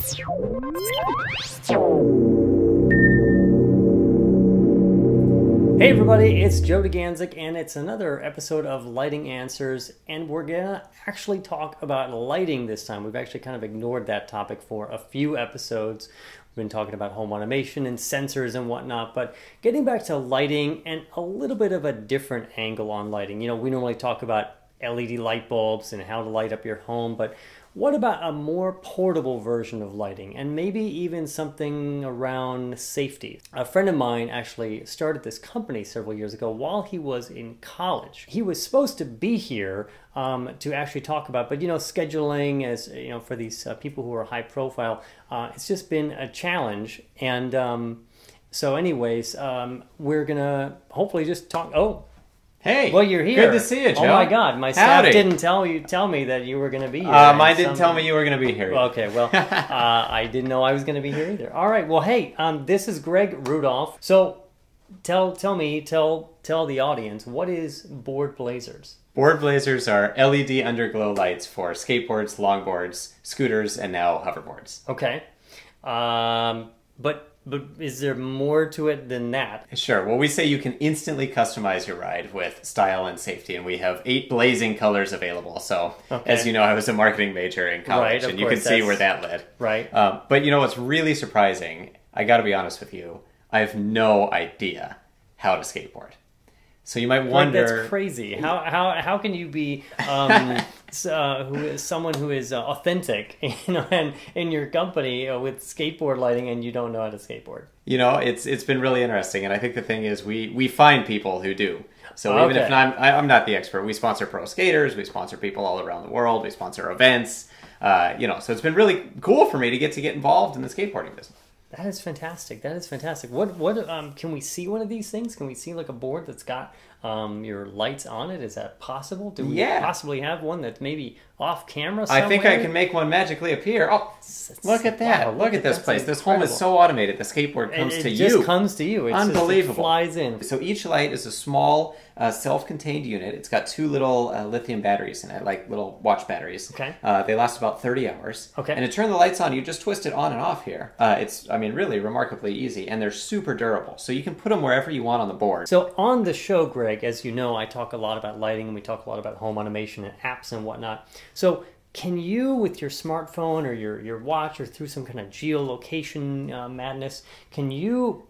Hey everybody, it's Joe DeGanzik, and it's another episode of Lighting Answers, and we're gonna actually talk about lighting this time. We've actually kind of ignored that topic for a few episodes. We've been talking about home automation and sensors and whatnot, but getting back to lighting and a little bit of a different angle on lighting. You know, we normally talk about LED light bulbs and how to light up your home, but what about a more portable version of lighting and maybe even something around safety? A friend of mine actually started this company several years ago while he was in college. He was supposed to be here um, to actually talk about, but you know, scheduling as you know for these uh, people who are high profile, uh, it's just been a challenge. And um, so, anyways, um, we're gonna hopefully just talk. Oh, Hey, well, you're here. Good to see you, Joe. Oh my God, my staff Howdy. didn't tell you tell me that you were going to be here. Uh, mine didn't some- tell me you were going to be here. Well, okay, well, uh, I didn't know I was going to be here either. All right, well, hey, um, this is Greg Rudolph. So, tell tell me, tell tell the audience, what is Board Blazers? Board blazers are LED underglow lights for skateboards, longboards, scooters, and now hoverboards. Okay, um, but but is there more to it than that? Sure. Well, we say you can instantly customize your ride with style and safety, and we have eight blazing colors available. So, Okay. as you know, I was a marketing major in college, Right, and you can see where that led. Right. Um, but you know what's really surprising? I got to be honest with you. I have no idea how to skateboard. So you might Like, wonder. that's crazy. How how how can you be um, uh, who is someone who is uh, authentic, you know, and in your company uh, with skateboard lighting, and you don't know how to skateboard? You know, it's it's been really interesting, and I think the thing is, we we find people who do. So even if I'm I- I'm not the expert, we sponsor pro skaters, we sponsor people all around the world, we sponsor events. Uh, you know, so it's been really cool for me to get to get involved in the skateboarding business. That is fantastic. That is fantastic. What what um can we see one of these things? Can we see like a board that's got um your lights on it? Is that possible? Do we Yeah. possibly have one that's maybe off camera? I think I can make one magically appear. Oh, look at that! Wow, look, at this place. This home is so automated. The skateboard It, comes it to just you. comes to you. It's just- it Unbelievable. flies in. So each light is a small, uh, self-contained unit. It's got two little uh, lithium batteries in it, like little watch batteries. Okay. Uh, they last about 30 hours. Okay. And to turn the lights on, you just twist it on and off here. Uh, it's, I mean, really remarkably easy, and they're super durable. So you can put them wherever you want on the board. So on the show, Greg, as you know, I talk a lot about lighting and we talk a lot about home automation and apps and whatnot. So can you, with your smartphone or your, your watch or through some kind of geolocation uh, madness, can you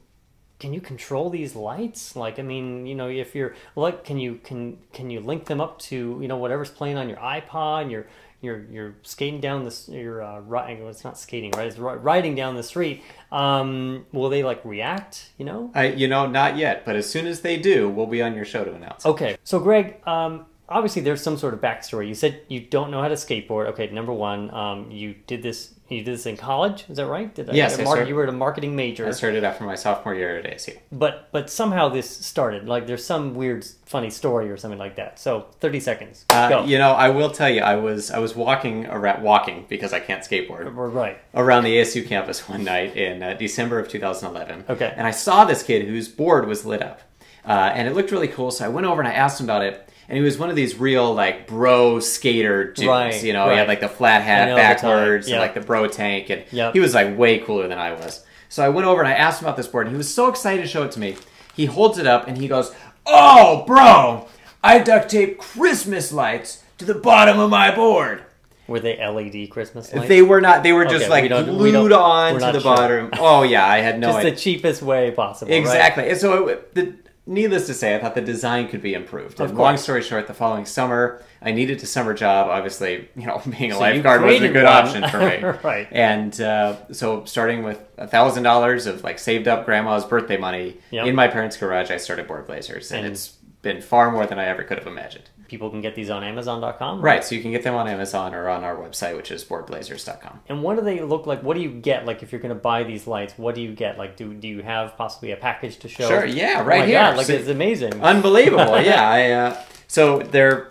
can you control these lights? Like, I mean, you know, if you're like, can you can can you link them up to you know whatever's playing on your iPod? You're you're you're skating down this. You're uh, riding. Well, it's not skating, right? It's ri- riding down the street. Um, will they like react? You know? I, you know, not yet, but as soon as they do, we'll be on your show to announce. Okay, so Greg, um, obviously there's some sort of backstory. You said you don't know how to skateboard. Okay, number one, um, you did this. You did this in college. Is that right? Did Yes, I, I you were a marketing major. I started after my sophomore year at ASU. But but somehow this started. Like there's some weird funny story or something like that. So 30 seconds. Uh, Go. you know, I will tell you, I was I was walking around, walking because I can't skateboard. Right. around the ASU campus one night in uh, December of 2011. Okay. And I saw this kid whose board was lit up. Uh, and it looked really cool, so I went over and I asked him about it. And he was one of these real, like, bro skater dudes. Right, you know, he had, like, the flat hat know the type, backwards yeah. and, like, the bro tank. And Yep. he was, like, way cooler than I was. So I went over and I asked him about this board, and he was so excited to show it to me. He holds it up and he goes, Oh, bro, I duct tape Christmas lights to the bottom of my board. Were they LED Christmas lights? They were not. They were just Okay, like we don't- we glued on to the sure. bottom. Oh yeah, I had no Just idea. the cheapest way possible. right? exactly. And so, it, the, needless to say, I thought the design could be improved. And long story short, the following summer, I needed a summer job. Obviously, you know, being a So lifeguard was a good one. option for me. Right. And uh, so, starting with a thousand dollars of like saved up grandma's birthday money Yep. in my parents' garage, I started Board Blazers, and, And- it's been far more than I ever could have imagined. People can get these on Amazon.com. Right. So you can get them on Amazon or on our website, which is boardblazers.com. And what do they look like? What do you get? Like if you're going to buy these lights, what do you get? Like do do you have possibly a package to show? Sure, yeah, Oh right my here. God, like So- it's amazing. Unbelievable, yeah. I, uh, so they're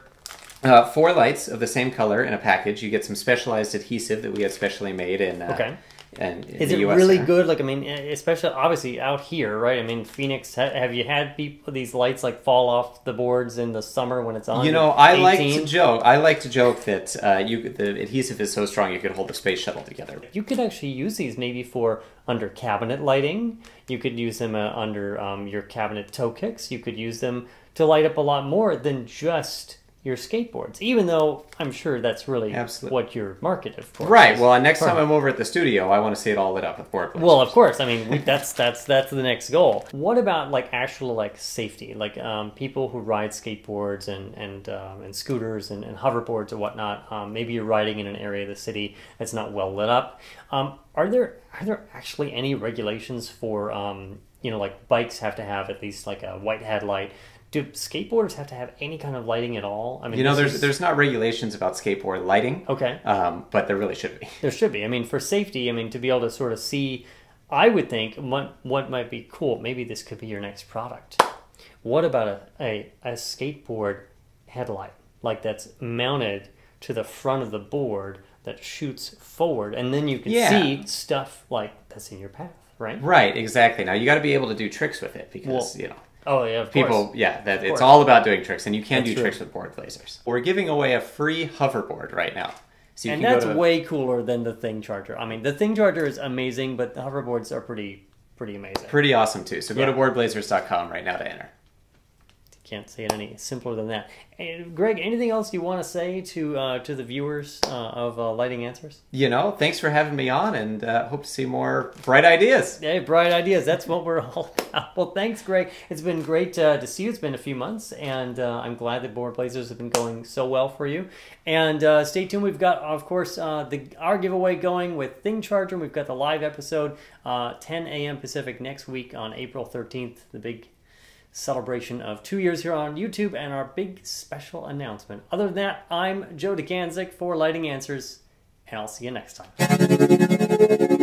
uh, four lights of the same color in a package. You get some specialized adhesive that we had specially made in uh, Okay. And Is it really good? Like, I mean, e, especially obviously out here, right? I mean, Phoenix. Have you had people these lights like fall off the boards in the summer when it's on? You know, I 18? like to joke. I like to joke that uh, you the adhesive is so strong you could hold the space shuttle together. You could actually use these maybe for under cabinet lighting. You could use them uh, under um, your cabinet toe kicks. You could use them to light up a lot more than just your skateboards. Even though I'm sure that's really Absolutely. what you're marketed for. Right. Well, next time I'm over at the studio, I want to see it all lit up with board. Well, of course. I mean, we, that's that's that's the next goal. What about like actual like safety, like um, people who ride skateboards and and um, and scooters and, and hoverboards or whatnot? Um, maybe you're riding in an area of the city that's not well lit up. Um, are there are there actually any regulations for um, you know like bikes have to have at least like a white headlight? Do skateboarders have to have any kind of lighting at all? I mean, you know, there's is- there's not regulations about skateboard lighting, okay. um, but there really should be. There should be. I mean, for safety, I mean, to be able to sort of see, I would think what what might be cool. Maybe this could be your next product. What about a a, a skateboard headlight like that's mounted to the front of the board that shoots forward, and then you can Yeah. see stuff like that's in your path, right? Right. Exactly. Now you got to be able to do tricks with it because Well, you know Oh yeah, of people. course. Yeah, that it's course. all about doing tricks, and you can That's do true. tricks with board blazers. We're giving away a free hoverboard right now. So you And can that's to, way cooler than the Thing Charger. I mean, the Thing Charger is amazing, but the hoverboards are pretty pretty amazing. pretty awesome too. So go Yeah. to boardblazers.com right now to enter. Can't say it any simpler than that. And Greg, anything else you want to say to uh, to the viewers uh, of uh, Lighting Answers? You know, thanks for having me on, and uh, hope to see more bright ideas. Hey, bright ideas. That's what we're all about. Well, thanks, Greg. It's been great uh, to see you. It's been a few months, and uh, I'm glad that Board Blazers have been going so well for you. And uh, stay tuned. We've got, of course, uh, the our giveaway going with Thing Charger. We've got the live episode, uh, 10 a.m. Pacific next week on April 13th. The big celebration of two years here on YouTube and our big special announcement. Other than that, I'm Joe DeGanzik for Lighting Answers, and I'll see you next time.